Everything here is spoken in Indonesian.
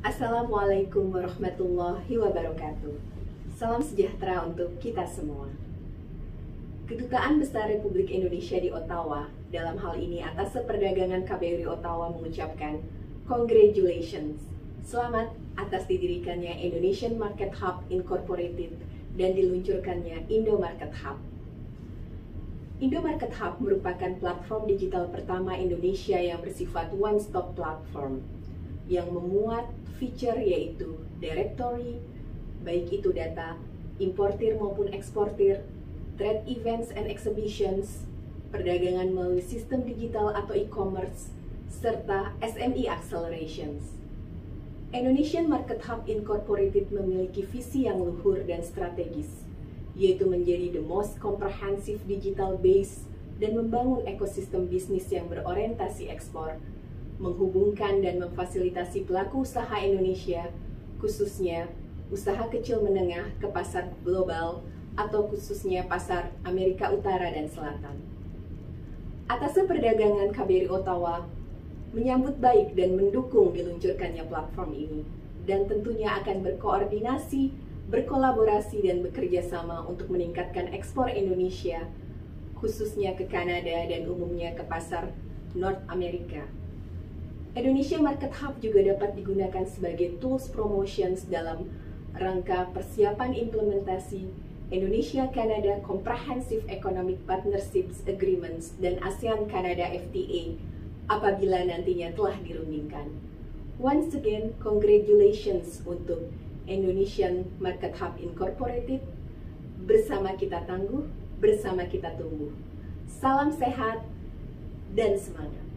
Assalamualaikum warahmatullahi wabarakatuh. Salam sejahtera untuk kita semua. Kedutaan Besar Republik Indonesia di Ottawa, dalam hal ini atas perdagangan KBRI Ottawa mengucapkan Congratulations. Selamat atas didirikannya Indonesian Market Hub Incorporated dan diluncurkannya Indo Market Hub. Indo Market Hub merupakan platform digital pertama Indonesia yang bersifat one-stop platform yang memuat feature yaitu directory, baik itu data importir maupun eksportir, trade events and exhibitions, perdagangan melalui sistem digital atau e-commerce, serta SME accelerations. Indonesian Market Hub Incorporated memiliki visi yang luhur dan strategis, yaitu menjadi the most comprehensive digital base dan membangun ekosistem bisnis yang berorientasi ekspor, menghubungkan dan memfasilitasi pelaku usaha Indonesia, khususnya usaha kecil menengah ke pasar global atau khususnya pasar Amerika Utara dan Selatan. Atas perdagangan KBRI Ottawa menyambut baik dan mendukung diluncurkannya platform ini dan tentunya akan berkoordinasi, berkolaborasi dan bekerja sama untuk meningkatkan ekspor Indonesia khususnya ke Kanada dan umumnya ke pasar North America. Indonesia Market Hub juga dapat digunakan sebagai tools promotions dalam rangka persiapan implementasi Indonesia-Kanada Comprehensive Economic Partnerships Agreements dan ASEAN-Kanada FTA apabila nantinya telah dirundingkan. Once again, congratulations untuk Indonesian Market Hub Incorporated. Bersama kita tangguh, bersama kita tumbuh. Salam sehat dan semangat.